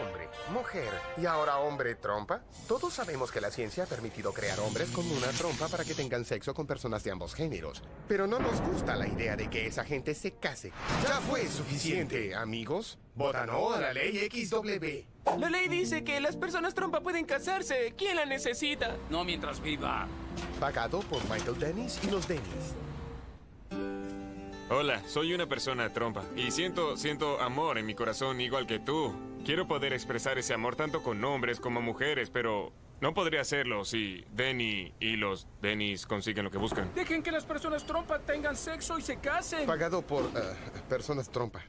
hombre, mujer y ahora hombre trompa. Todos sabemos que la ciencia ha permitido crear hombres con una trompa para que tengan sexo con personas de ambos géneros. Pero no nos gusta la idea de que esa gente se case. Ya fue suficiente, amigos. Vota no a la ley XW. La ley dice que las personas trompa pueden casarse. ¿Quién la necesita? No mientras viva. Pagado por Michael Dennis y los Dennis. Hola, soy una persona trompa y siento, siento amor en mi corazón igual que tú. Quiero poder expresar ese amor tanto con hombres como mujeres, pero no podría hacerlo si Denny y los Dennis consiguen lo que buscan. Dejen que las personas trompa tengan sexo y se casen. Pagado por eh, personas trompa.